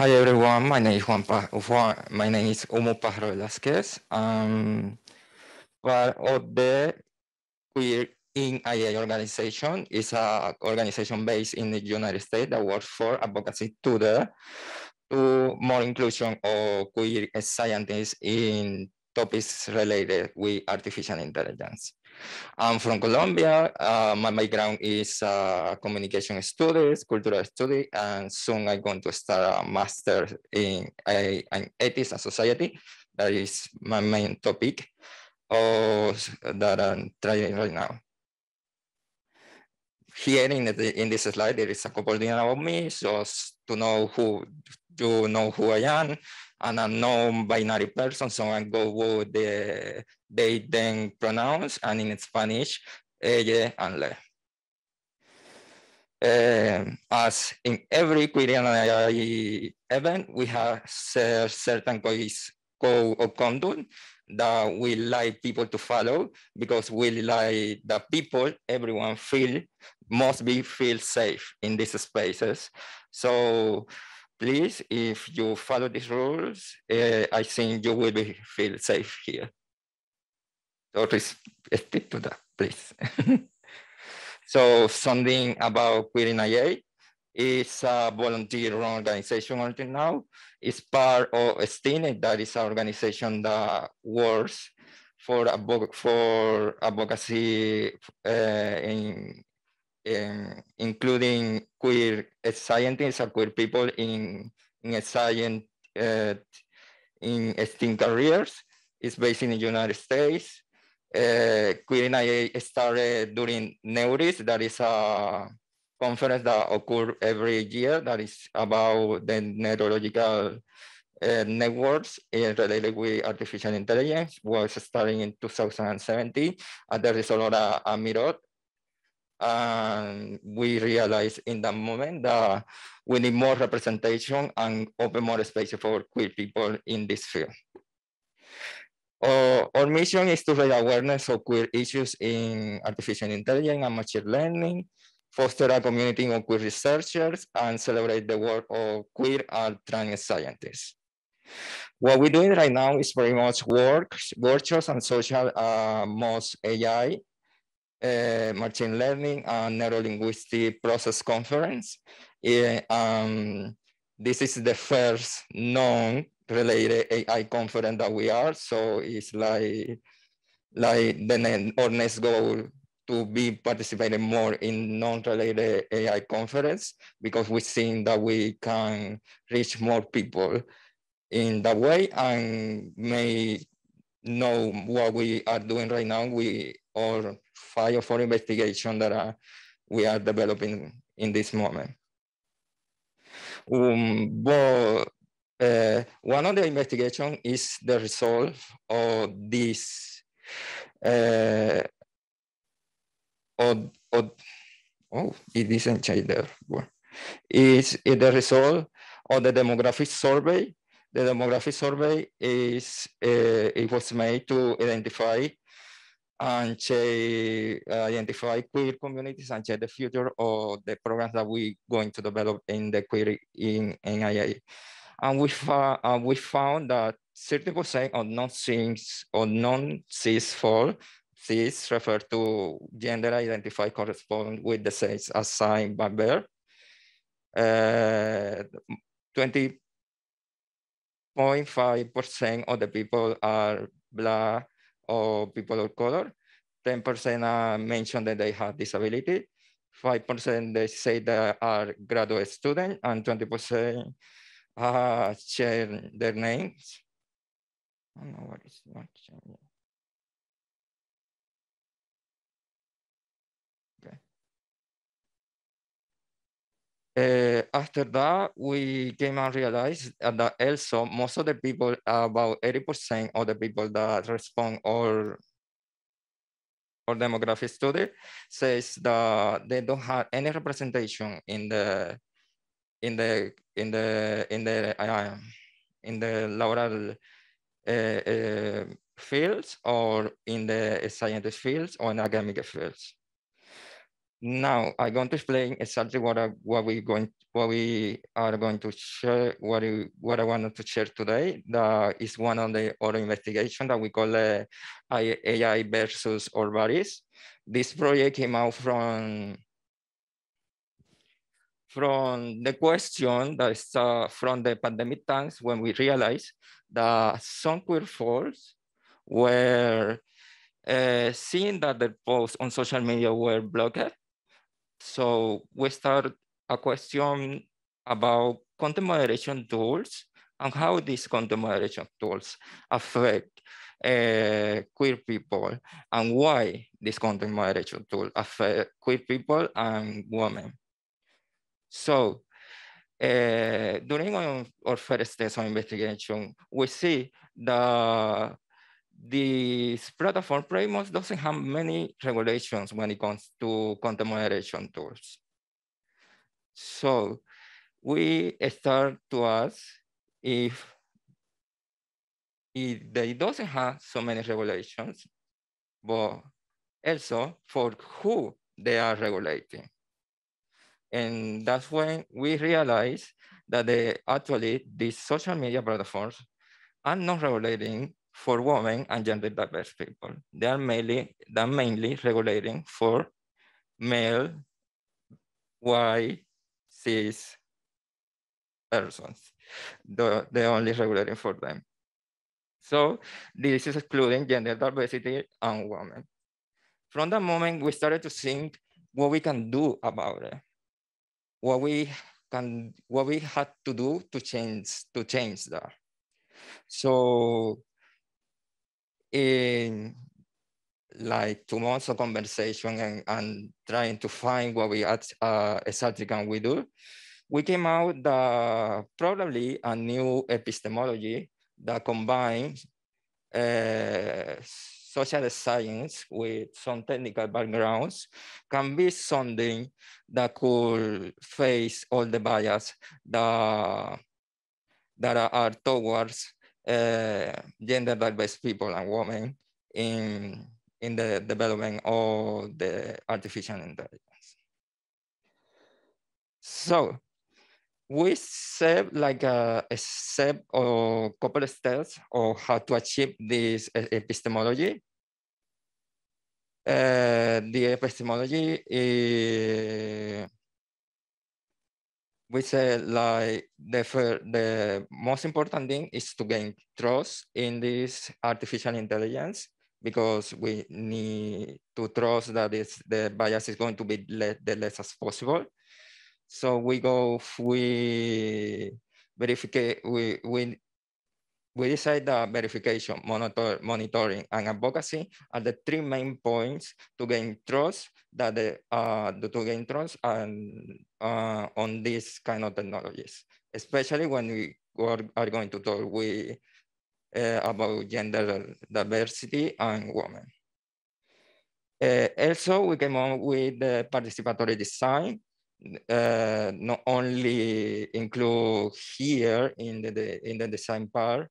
Hi everyone, my name is Juan, pa- Juan my name is Omo Pajaro Velasquez. Um, part of the Queer in IA organization is a organization based in the United States that works for advocacy to the to more inclusion of queer scientists in topics related with artificial intelligence. I'm from Colombia. Uh, my background is uh, communication studies, cultural study, and soon I'm going to start a master in, uh, in ethics and society. That is my main topic of, that I'm trying right now. Here in, the, in this slide, there is a couple things about me, just to know who you know who I am. I'm a non-binary person, so I go with the they then pronouns, and in Spanish, ella and le. Um, as in every Queer AI event, we have certain codes code of conduct that we like people to follow because we like the people, everyone feel, must be feel safe in these spaces. So please, if you follow these rules, uh, I think you will be feel safe here. So please stick to that, please. so something about Queer in IA is a volunteer organization until now. It's part of STINE, that is an organization that works for, for advocacy uh, in, in, including queer scientists or queer people in, in science, uh, in STEM careers. It's based in the United States. Uh, Queer in IA started during NeurIPS, that is a conference that occurs every year that is about the neurological uh, networks related with artificial intelligence was starting in 2017 at the result of a meetup. And we realized in that moment that we need more representation and open more space for queer people in this field. Uh, our mission is to raise awareness of queer issues in artificial intelligence and machine learning, foster a community of queer researchers, and celebrate the work of queer and trans scientists. What we're doing right now is very much work, workshops and social, uh, most AI, uh, machine learning and neurolinguistic process conference. Um, this is the first non-related AI conference that we are. So it's like, like the our next goal to be participating more in non-related AI conference because we think that we can reach more people in that way and may know what we are doing right now. We or file for investigation that are, we are developing in this moment. Um, but uh, one of the investigation is the result of this uh, of, of, oh, it isn't change there. Is it the result of the demographic survey? The demographic survey is uh, it was made to identify and uh, identify queer communities and check the future of the programs that we're going to develop in the queer in NIA. And we, found, uh, we found that 30% of non-cis or non-cis folk, cis refer to gender identified correspond with the sex assigned by birth. Uh, 20.5% of the people are black or people of color. 10% uh, mentioned that they have disability. 5% they say they are graduate students and 20% uh, share their names. I don't know what is not Uh, after that, we came and realized that also most of the people, about 80% of the people that respond or or demographic study says that they don't have any representation in the in the in the in the uh, in the laboral uh, fields or in the scientific fields or in academic fields. Now I'm going to explain exactly what I, what we going what we are going to share what what I wanted to share today. That is one of the other investigation that we call AI versus Our Bodies. This project came out from from the question that is uh, from the pandemic times when we realized that some queer folks were uh, seeing that the posts on social media were blocked so we start a question about content moderation tools and how these content moderation tools affect uh, queer people and why this content moderation tool affect queer people and women. So uh, during our, our first stage of investigation, we see that this platform pretty doesn't have many regulations when it comes to content moderation tools. So we start to ask if, if they doesn't have so many regulations, but also for who they are regulating. And that's when we realize that they actually, these social media platforms are not regulating for women and gender diverse people. They are mainly, they're mainly regulating for male, white, cis persons. The, they're only regulating for them. So this is excluding gender diversity and women. From that moment, we started to think what we can do about it. What we can, what we had to do to change, to change that. So in like two months of conversation and, and trying to find what we uh, exactly can we do, we came out that probably a new epistemology that combines uh, social science with some technical backgrounds can be something that could face all the bias that, that are towards uh, gender diverse people and women in, in the development of the artificial intelligence. So we set like a, a or couple of steps of how to achieve this epistemology. Uh, the epistemology is we say like the, the most important thing is to gain trust in this artificial intelligence because we need to trust that the bias is going to be le the less as possible. So we go, we verify, we, we we decide that verification, monitor, monitoring, and advocacy are the three main points to gain trust that the, uh, to gain trust and uh, on these kind of technologies, especially when we are going to talk uh, about gender diversity and women. Uh, also, we came up with the participatory design, uh, not only include here in the, in the design part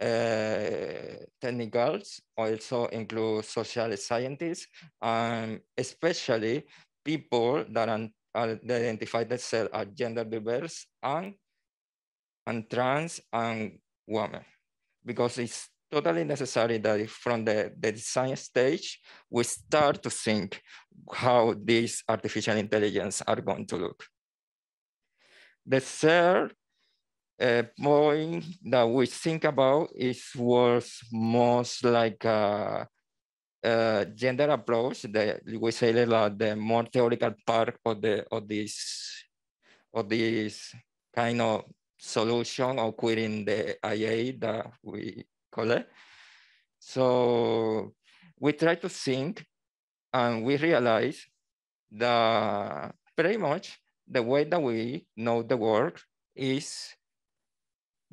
uh, technicals also include social scientists and especially people that are, identify themselves as gender diverse and, and trans and women because it's totally necessary that from the, the design stage, we start to think how these artificial intelligence are going to look. The third uh, point that we think about is was most like a, a gender approach. The, we say that the more theoretical part of the of this of this kind of solution of querying the IA that we call it. So we try to think and we realize that pretty much the way that we know the world is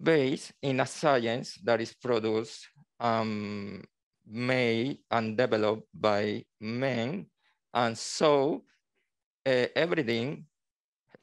based in a science that is produced, um, made and developed by men. And so uh, everything,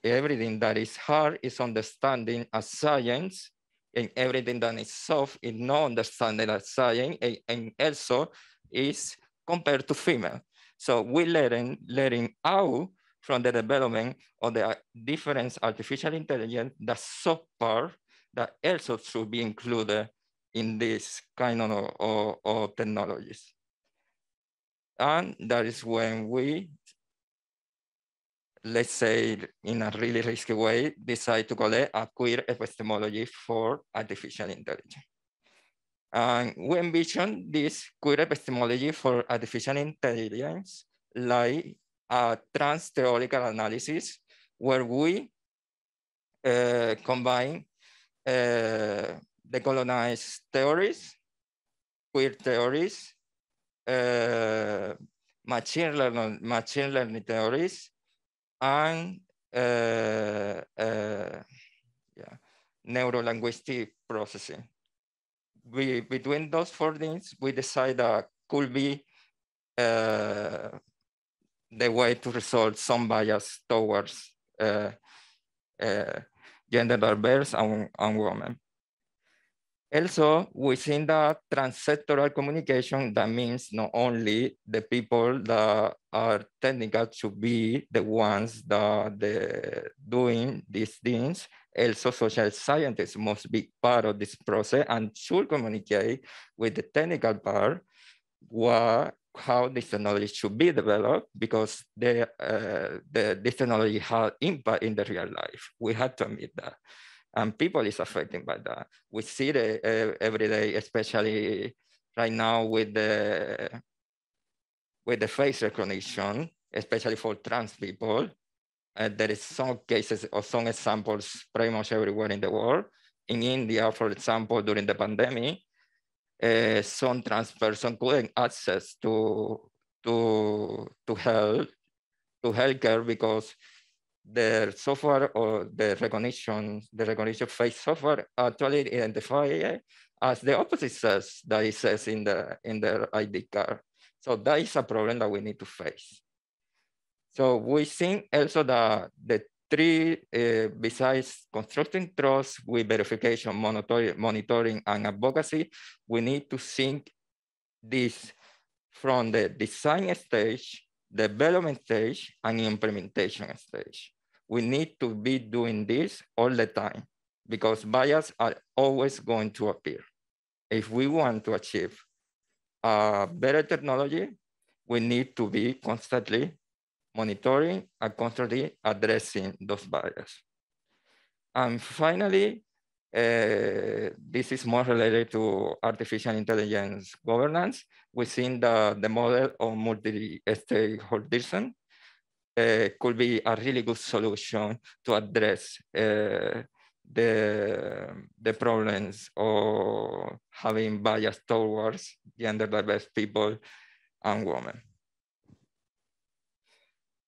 everything that is hard is understanding as science and everything that is soft is not understanding as science and, and also is compared to female. So we letting, letting out from the development of the different artificial intelligence, the soft part that also should be included in this kind of, of, of technologies. And that is when we, let's say in a really risky way, decide to collect a queer epistemology for artificial intelligence. And we envision this queer epistemology for artificial intelligence like a trans theoretical analysis where we uh, combine uh, decolonized theories, queer theories, uh, machine learning, machine learning theories, and uh, uh, yeah, neurolinguistic processing. We between those four things, we decide that could be uh, the way to resolve some bias towards uh, uh, gender diverse and, and women. Also, within the transsectoral communication, that means not only the people that are technical to be the ones that are doing these things, also social scientists must be part of this process and should communicate with the technical part what, how this technology should be developed because the, uh, the, this technology has impact in the real life. We have to admit that and people is affected by that. We see it uh, every day, especially right now with the with the face recognition, especially for trans people. Uh, there is some cases or some examples pretty much everywhere in the world. In India, for example, during the pandemic, uh, some trans person couldn't access to to to health to healthcare because the software or the recognition, the recognition face software actually identify as the opposite says that it says in the in the ID card. So that is a problem that we need to face. So we think also that the three, uh, besides constructing trust with verification, monitoring, monitoring and advocacy, we need to think this from the design stage, development stage, and implementation stage we need to be doing this all the time because bias are always going to appear. If we want to achieve a better technology, we need to be constantly monitoring and constantly addressing those bias. And finally, uh, this is more related to artificial intelligence governance within the, the model of multi-stakeholderism uh, could be a really good solution to address uh, the, the problems of having bias towards gender diverse people and women.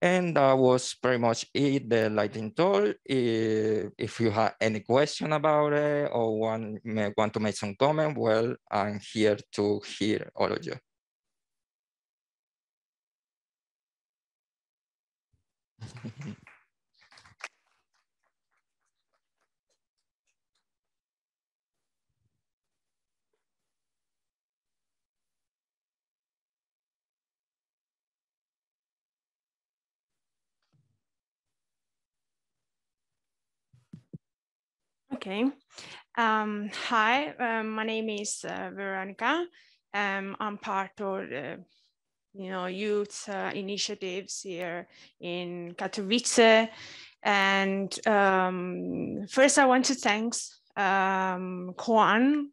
And that was pretty much it, the lightning talk. If you have any question about it or want, want to make some comment, well, I'm here to hear all of you. Okay. Um, hi, um, my name is uh, Veronica. Um, I'm part of the you know, youth uh, initiatives here in Katowice. And um, first, I want to thank um,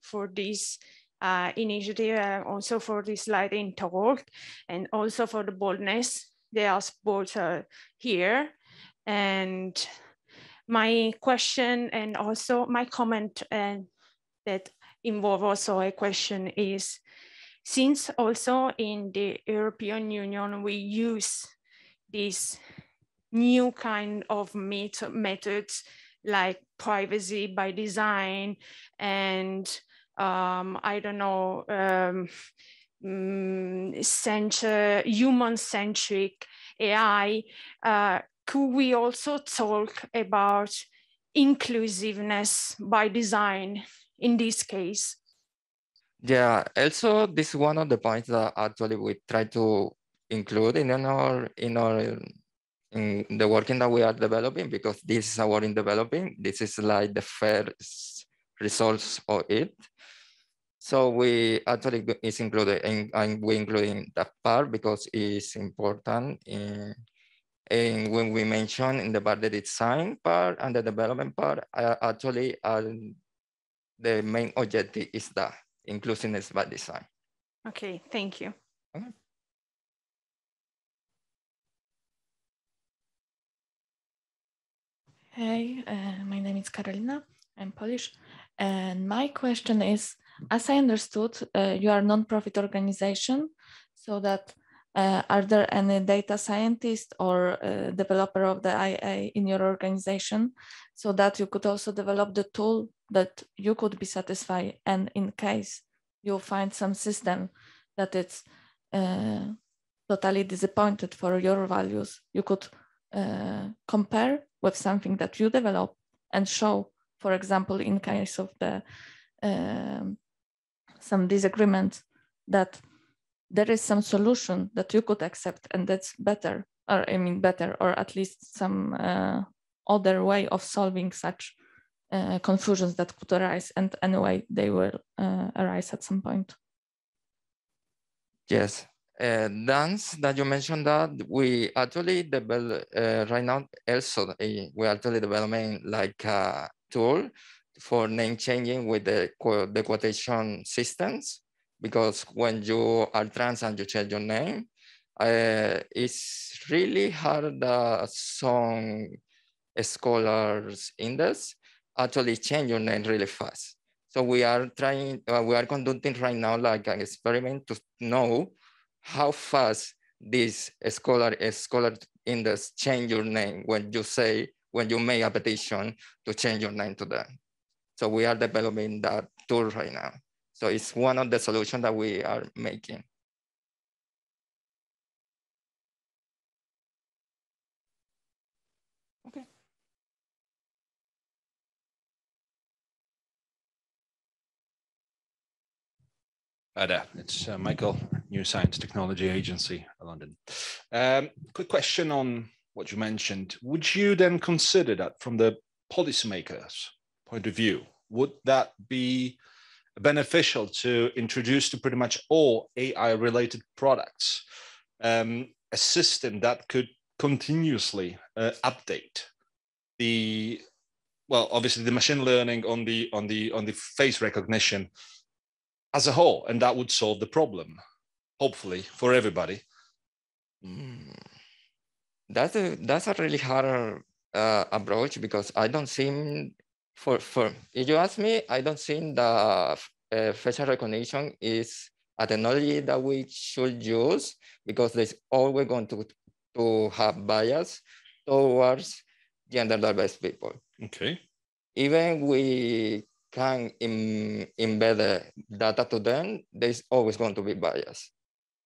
for this uh, initiative, uh, also for this lighting talk, and also for the boldness they are both here. And my question and also my comment and that involve also a question is since also in the European Union, we use this new kind of met methods like privacy by design and um, I don't know, um, mm, center, human-centric AI, uh, could we also talk about inclusiveness by design in this case? Yeah, also this is one of the points that actually we try to include in our in our in the working that we are developing because this is our in developing. This is like the first results of it. So we actually is included in, and we including that part because it's important in, and when we mention in the part the design part and the development part, uh, actually uh, the main objective is that inclusiveness by design. Okay, thank you. Okay. Hey, uh, my name is Karolina. I'm Polish. And my question is, as I understood, uh, you are a non-profit organization, so that uh, are there any data scientist or uh, developer of the AI in your organization so that you could also develop the tool that you could be satisfied? And in case you find some system that it's uh, totally disappointed for your values, you could uh, compare with something that you develop and show, for example, in case of the um, some disagreement that there is some solution that you could accept and that's better or i mean better or at least some uh, other way of solving such uh, confusions that could arise and anyway they will uh, arise at some point. Yes. Dance that you mentioned that we actually develop uh, right now also uh, we actually developing like a tool for name changing with the, the quotation systems because when you are trans and you change your name, uh, it's really hard that some scholars in this actually change your name really fast. So we are trying, uh, we are conducting right now like an experiment to know how fast this scholar scholar index change your name when you say, when you make a petition to change your name to them. So we are developing that tool right now. So it's one of the solutions that we are making. Okay. Hi there, it's uh, Michael, New Science Technology Agency, London. Um, quick question on what you mentioned. Would you then consider that from the policymakers' point of view, would that be beneficial to introduce to pretty much all AI related products um, a system that could continuously uh, update the well obviously the machine learning on the on the on the face recognition as a whole and that would solve the problem hopefully for everybody mm. that's a that's a really hard uh, approach because i don't see for for if you ask me, I don't think the uh, facial recognition is a technology that we should use because there's always going to to have bias towards gender diverse people. Okay. Even we can Im embed data to them, there's always going to be bias.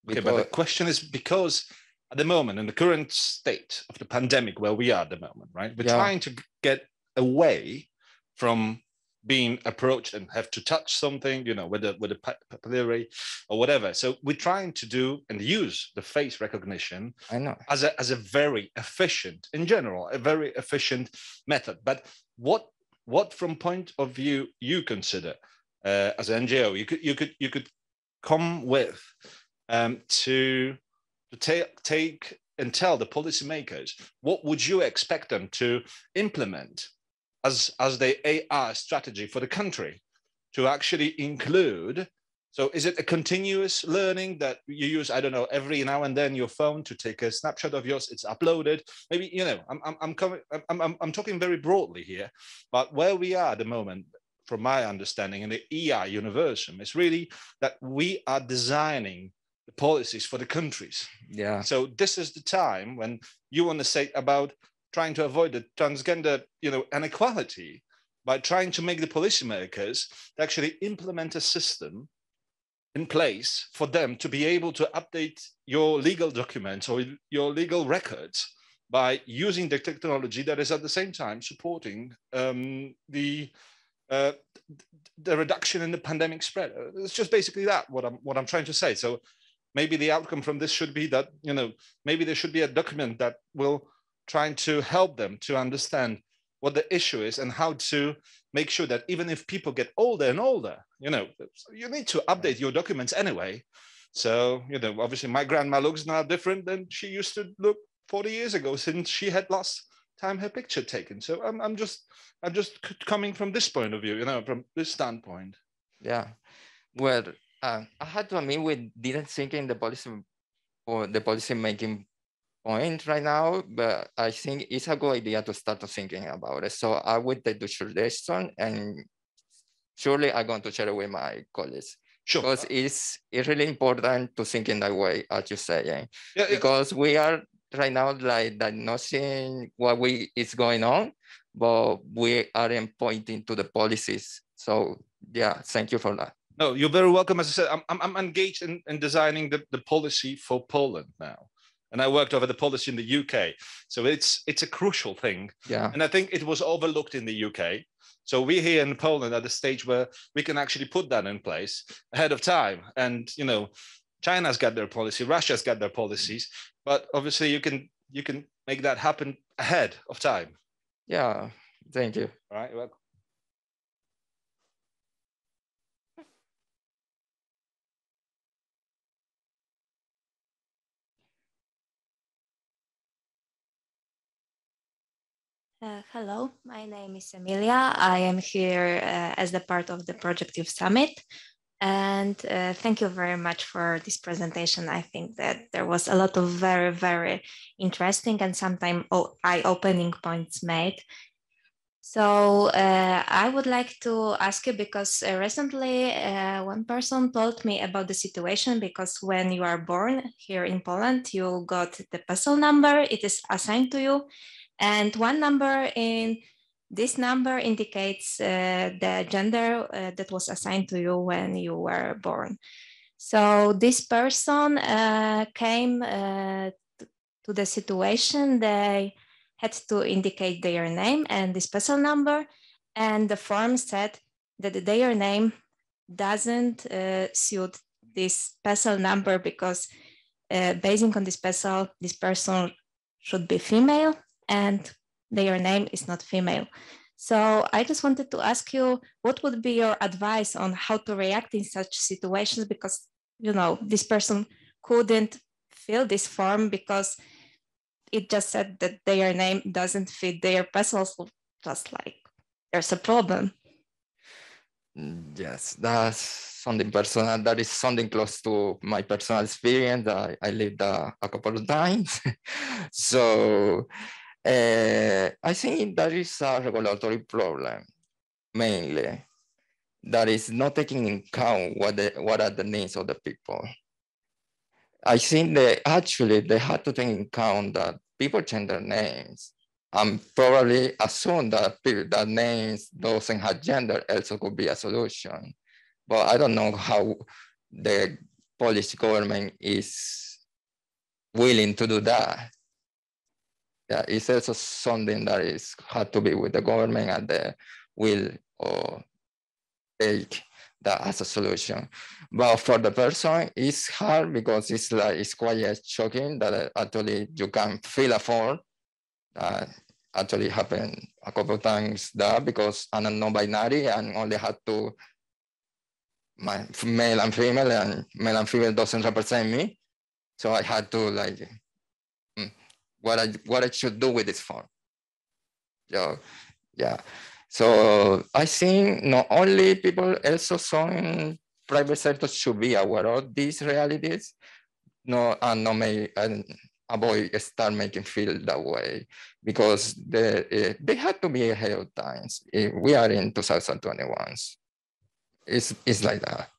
Okay, but the question is because at the moment, in the current state of the pandemic where we are at the moment, right? We're yeah. trying to get away from being approached and have to touch something, you know, with a with a papillary or whatever. So we're trying to do and use the face recognition I know. as a as a very efficient, in general, a very efficient method. But what what from point of view you consider uh, as an NGO you could you could you could come with um, to to take take and tell the policymakers what would you expect them to implement as, as the AI strategy for the country to actually include. So is it a continuous learning that you use, I don't know, every now and then your phone to take a snapshot of yours, it's uploaded. Maybe, you know, I'm, I'm, I'm, coming, I'm, I'm, I'm talking very broadly here, but where we are at the moment, from my understanding in the AI universum, is really that we are designing the policies for the countries. Yeah. So this is the time when you want to say about trying to avoid the transgender, you know, inequality by trying to make the policymakers actually implement a system in place for them to be able to update your legal documents or your legal records by using the technology that is at the same time supporting um, the uh, the reduction in the pandemic spread. It's just basically that what I'm what I'm trying to say. So maybe the outcome from this should be that you know maybe there should be a document that will trying to help them to understand what the issue is and how to make sure that even if people get older and older, you know, you need to update your documents anyway. So, you know, obviously my grandma looks now different than she used to look 40 years ago since she had last time her picture taken. So I'm, I'm just, I'm just coming from this point of view, you know, from this standpoint. Yeah. Well, uh, I had to admit we didn't think in the policy or the policy making point right now, but I think it's a good idea to start thinking about it. So I will take the suggestion and surely I'm going to share it with my colleagues. Sure. Because it's, it's really important to think in that way, as you say. Eh? Yeah, yeah, because we are right now like diagnosing what we is going on, but we aren't pointing to the policies. So yeah, thank you for that. No, you're very welcome. As I said, I'm, I'm, I'm engaged in, in designing the, the policy for Poland now and I worked over the policy in the UK. So it's it's a crucial thing. Yeah. And I think it was overlooked in the UK. So we here in Poland at the stage where we can actually put that in place ahead of time. And you know, China's got their policy, Russia's got their policies, but obviously you can you can make that happen ahead of time. Yeah. Thank you. All right. Well, Uh, hello, my name is Emilia. I am here uh, as the part of the Project Youth Summit. And uh, thank you very much for this presentation. I think that there was a lot of very, very interesting and sometimes eye-opening points made. So uh, I would like to ask you because uh, recently uh, one person told me about the situation because when you are born here in Poland, you got the PESEL number, it is assigned to you and one number in this number indicates uh, the gender uh, that was assigned to you when you were born. So this person uh, came uh, to the situation, they had to indicate their name and the PESEL number, and the form said that their name doesn't uh, suit this PESEL number because uh, basing on this PESEL, this person should be female and their name is not female. So I just wanted to ask you, what would be your advice on how to react in such situations? Because, you know, this person couldn't fill this form because it just said that their name doesn't fit their PESEL. So just like there's a problem. Yes, that's something personal. That is something close to my personal experience. I, I lived uh, a couple of times. so uh, I think that is a regulatory problem, mainly. That is not taking in account what, the, what are the needs of the people. I think that actually they had to take in account that people change their names and probably assume that people, that names doesn't have gender also could be a solution. But I don't know how the Polish government is willing to do that yeah, it's also something that is had to be with the government and the will or take that as a solution. But for the person, it's hard because it's like it's quite shocking that actually you can fill a form. Uh, actually happened a couple of times that because I'm non-binary and only had to my male and female and male and female doesn't represent me. So I had to like what I what I should do with this phone. So yeah. So I think not only people also some private sector should be aware of these realities, no and not may and avoid start making feel that way because they uh, they had to be ahead of times. We are in 2021. It's it's like that.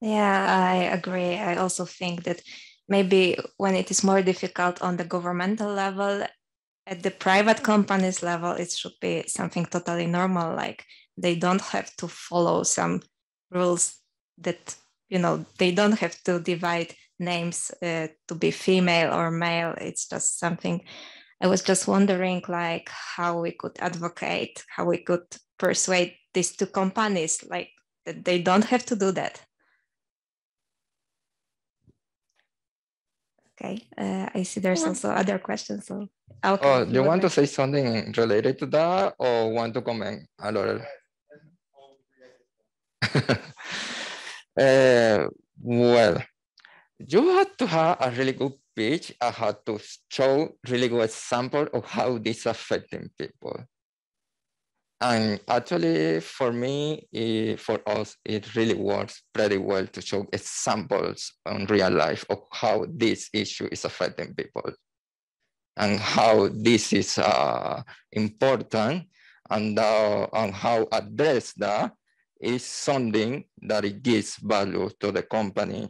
Yeah, I agree. I also think that maybe when it is more difficult on the governmental level, at the private companies level, it should be something totally normal. Like they don't have to follow some rules that, you know, they don't have to divide names uh, to be female or male. It's just something I was just wondering like how we could advocate, how we could persuade these two companies, like that they don't have to do that. Okay, uh, I see there's also other questions. So, okay, oh, do you want to say something related to that or want to comment a little? uh, well, you have to have a really good pitch. I had to show really good example of how this affecting people. And actually, for me, it, for us, it really works pretty well to show examples on real life of how this issue is affecting people and how this is uh, important and, uh, and how address that is something that it gives value to the company.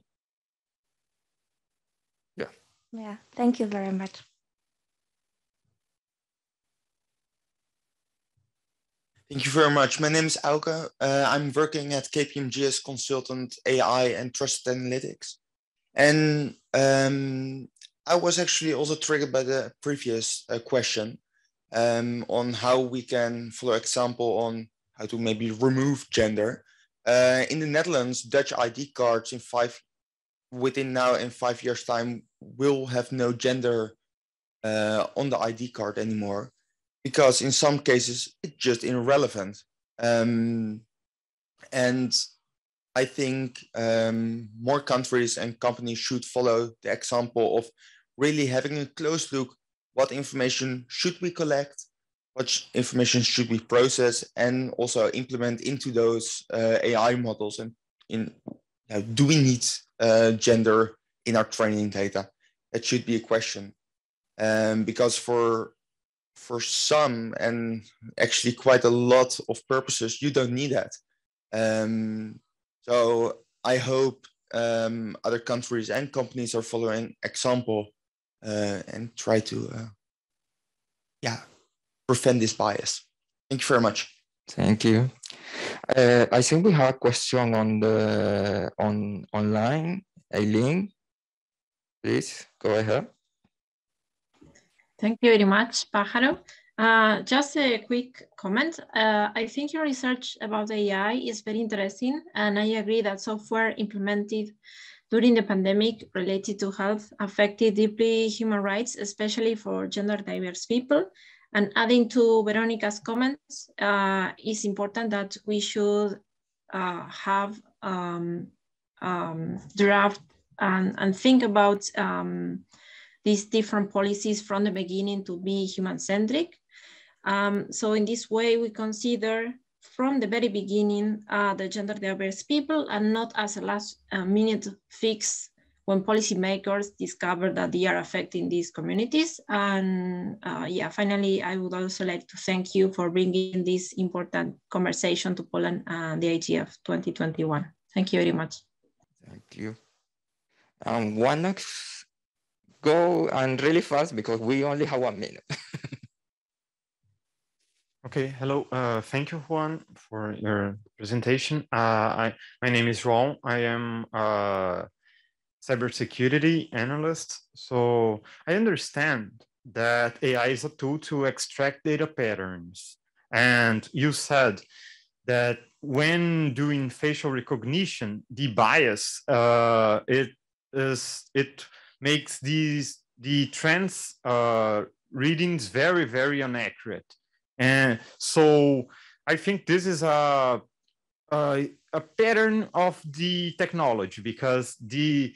Yeah, Yeah, thank you very much. Thank you very much. My name is Auke. Uh, I'm working at KPMG as consultant AI and trusted analytics. And um, I was actually also triggered by the previous uh, question um, on how we can follow example on how to maybe remove gender. Uh, in the Netherlands, Dutch ID cards in five within now in five years time will have no gender uh, on the ID card anymore because in some cases it's just irrelevant. Um, and I think um, more countries and companies should follow the example of really having a close look what information should we collect, what information should we process, and also implement into those uh, AI models. And in you know, do we need uh, gender in our training data? That should be a question. Um, because for for some and actually quite a lot of purposes, you don't need that. Um, so I hope um, other countries and companies are following example uh, and try to, uh, yeah, prevent this bias. Thank you very much. Thank you. Uh, I think we have a question on the on online. Aileen, please go ahead. Thank you very much, Pájaro. Uh, just a quick comment. Uh, I think your research about AI is very interesting, and I agree that software implemented during the pandemic related to health affected deeply human rights, especially for gender diverse people. And adding to Veronica's comments, uh, it's important that we should uh, have um, um, draft and, and think about um, these different policies from the beginning to be human-centric. Um, so in this way, we consider from the very beginning uh, the gender diverse people and not as a last uh, minute fix when policymakers discover that they are affecting these communities. And uh, yeah, finally, I would also like to thank you for bringing this important conversation to Poland and the IGF 2021. Thank you very much. Thank you. Um, one next, go and really fast because we only have one minute. Okay, hello. Uh, thank you, Juan, for your presentation. Uh, I, my name is Ron. I am uh, cybersecurity analyst. So I understand that AI is a tool to extract data patterns. And you said that when doing facial recognition, the bias uh, it is it makes these the trends uh, readings very very inaccurate. And so I think this is a, a a pattern of the technology because the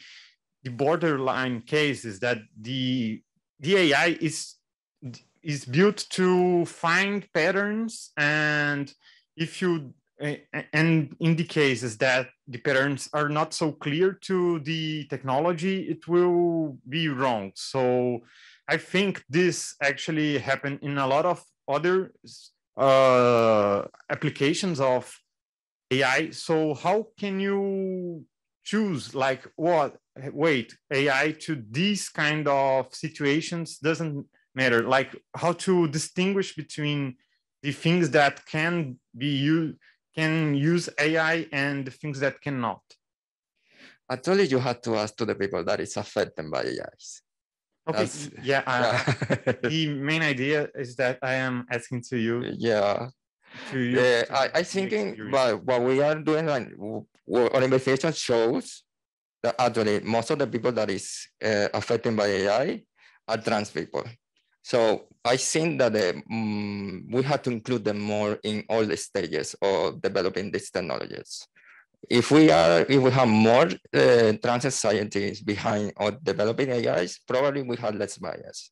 the borderline case is that the the AI is is built to find patterns and if you and in the cases that the patterns are not so clear to the technology it will be wrong so i think this actually happened in a lot of other uh, applications of AI. So how can you choose like what wait ai to these kind of situations doesn't matter like how to distinguish between the things that can be used can use ai and things that cannot Actually, you have to ask to the people that is affected by AI. okay That's- yeah, uh, the main idea is that i am asking to you yeah. to you Yeah, to I, I thinking, but what we are doing, like, our investigation shows that actually most of the people that is uh, affected by AI are trans people. So I think that uh, mm, we have to include them more in all the stages of developing these technologies. If we are, if we have more uh, trans scientists behind or developing AIs, probably we have less bias.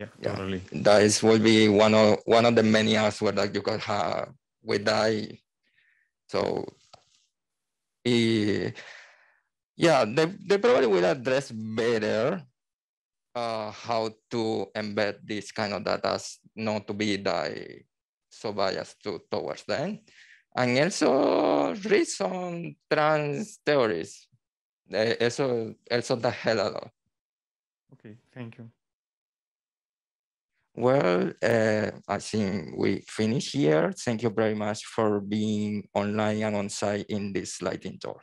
yeah, yeah. totally That is will be one of one of the many answers that you could have with AI. So, eh, yeah, they, they probably will address better uh, how to embed this kind of data not to be so biased to, towards them. And also read some trans theories. Eh, also, eso da hell a lot. okay thank you Well, uh, I think we finish here. Thank you very much for being online and on site in this lighting tour.